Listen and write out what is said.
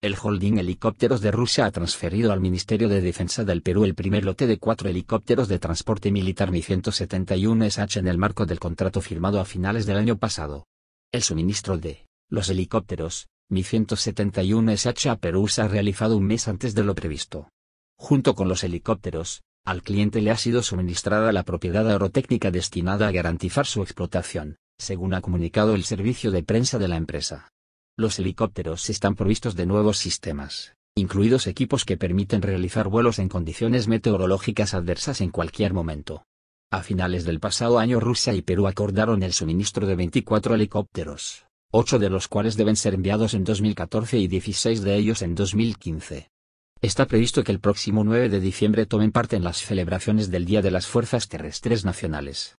el holding Helicópteros de Rusia ha transferido al Ministerio de Defensa del Perú el primer lote de cuatro helicópteros de transporte militar Mi-171SH en el marco del contrato firmado a finales del año pasado. El suministro de los helicópteros Mi-171SH a Perú se ha realizado un mes antes de lo previsto. Junto con los helicópteros, al cliente le ha sido suministrada la propiedad aerotécnica destinada a garantizar su explotación, según ha comunicado el servicio de prensa de la empresa. Los helicópteros están provistos de nuevos sistemas, incluidos equipos que permiten realizar vuelos en condiciones meteorológicas adversas en cualquier momento. A finales del pasado año Rusia y Perú acordaron el suministro de 24 helicópteros, 8 de los cuales deben ser enviados en 2014 y 16 de ellos en 2015. Está previsto que el próximo 9 de diciembre tomen parte en las celebraciones del Día de las Fuerzas Terrestres Nacionales.